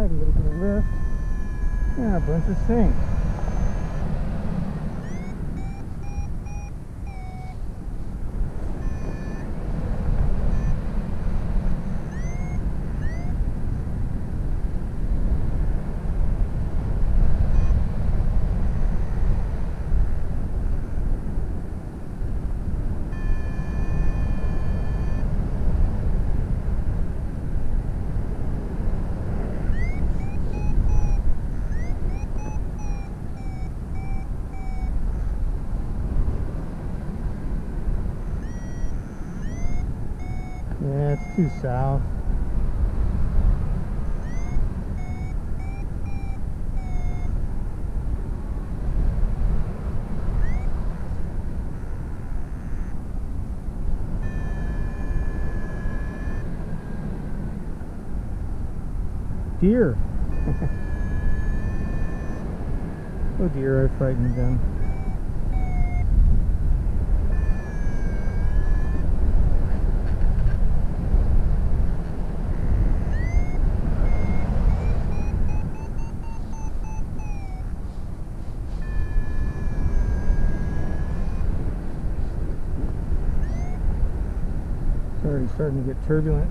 might be bit of lift. Yeah, a bunch of sink. Too south. Deer. oh dear, I frightened them. Already starting to get turbulent.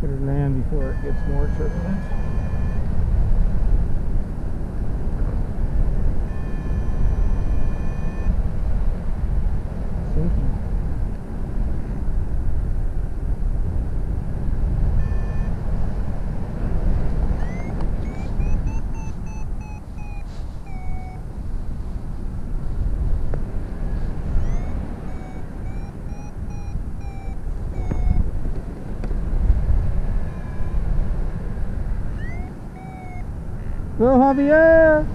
Better land before it gets more turbulent. Go Javier!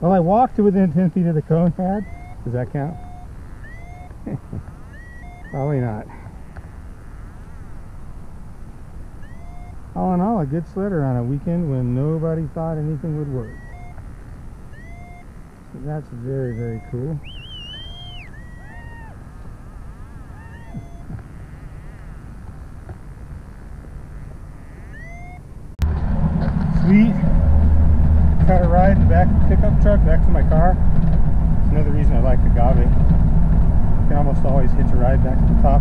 Well, I walked to within 10 feet of the cone pad. Does that count? Probably not. All in all, a good sledder on a weekend when nobody thought anything would work. So that's very, very cool. A ride the back pickup truck back to my car. It's another reason I like the Agave. You can almost always hitch a ride back to the top.